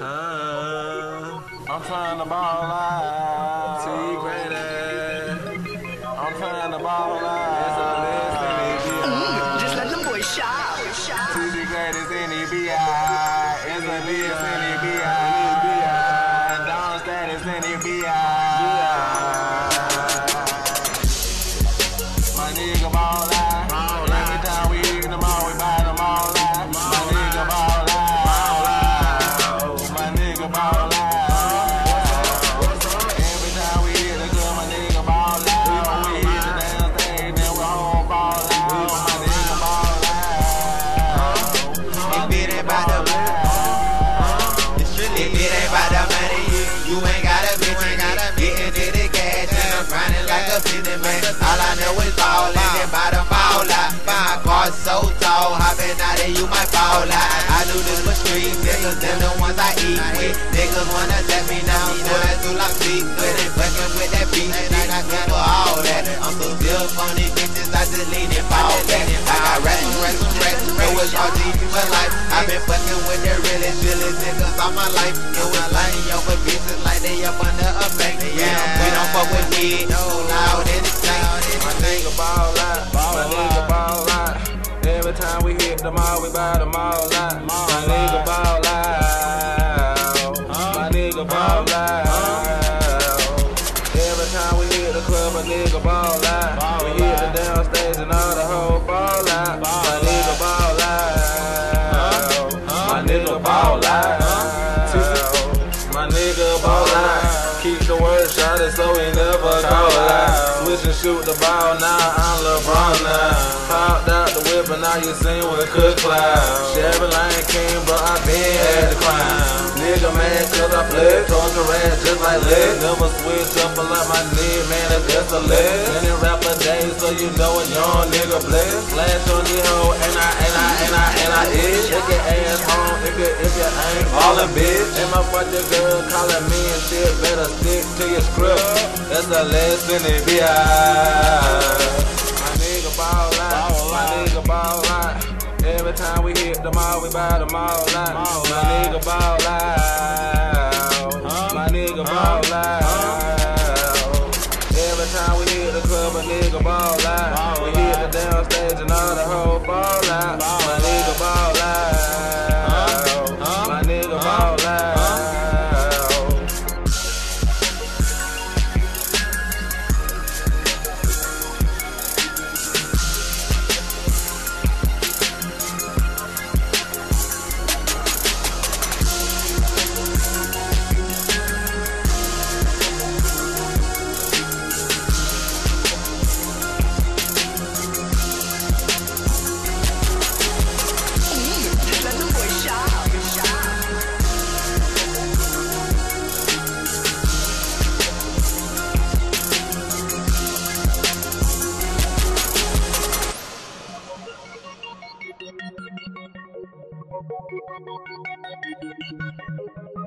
Uh, I'm trying to ball out. See, greater. I'm trying to ball out. It's a list in the Just let them boys shout. To the greatest in the BI. It's a list in the BI. Down status in fifty man. All I know is ballin' and by the ball out. My car so tall, hopping out and you might fall out. I do this for street niggas, funny bitches, I and fall back. I got racks and racks and racks, so it's all G for life. i been fucking with the realest, realest niggas all my life. It was lying for bitches like they up under a bank. Yeah, we don't fuck with me, no loud in the sound. My nigga ball out, my nigga ball out. Every time we hit the mall, we buy them all out. My nigga ball out, my nigga ball out. Every time we hit the club, my nigga ball out. Hit the whole fall out. My nigga ball out, my nigga ball out. My nigga ball out. Keep the word shot so we never call out. Switch and shoot the ball now, I'm LeBron now. Popped out the whip and now you seen what could cloud. Lane King, but I been had to climb. Nigga mad cause I fled, told your ass just like lead. Never switch up and like my nigga, man, that's just a leg. So you know a young nigga blessed. Flash on the hoe and I, and I, and I, and I is. Take your ass home if you, if you ain't ballin', bitch. And my fucking girl calling me and shit, better stick to your script. That's the lesson it be My nigga ball my nigga ball. Every time we hit the mall, we buy them all out. My nigga ball out, my nigga ball out. Club, a nigga ball out. We hit the downstage and all the whole fall out. Thank you.